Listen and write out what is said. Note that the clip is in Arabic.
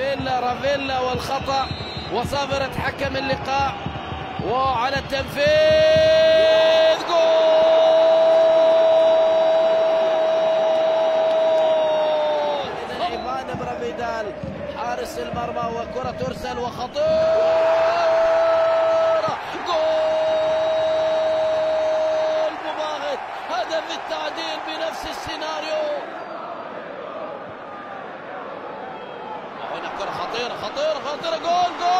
رافيلا رافيلا والخطأ وصافرة حكم اللقاء وعلى التنفيذ جول! إيمان برافيدال حارس المرمى وكرة ترسل وخطيرة جول! مباغت هدف التعديل! خطيرة خطيرة خطيرة جول جول جول.